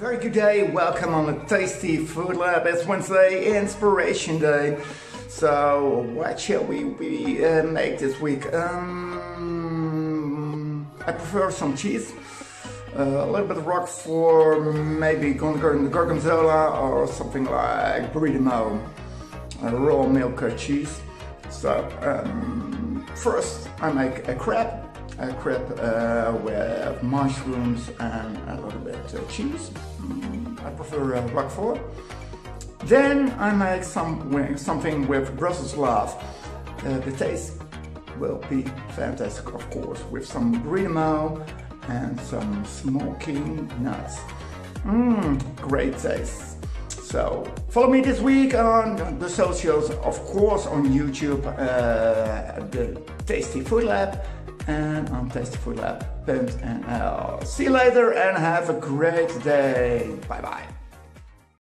Very good day, welcome on the Tasty Food Lab. It's Wednesday, Inspiration Day. So, what shall we, we uh, make this week? Um, I prefer some cheese, uh, a little bit of roquefort, maybe gorgonzola or something like brie de meaux, raw milk cheese. So, um, first I make a crepe a crepe uh, with mushrooms and a little bit of cheese. I prefer uh, roquefort. Then I make some, something with Brussels sprouts. Uh, the taste will be fantastic, of course, with some de and some smoking nuts. Mmm, great taste. So follow me this week on the socials, of course on YouTube, uh, the Tasty Food Lab and on tastyfoodlab.nl. See you later and have a great day. Bye bye.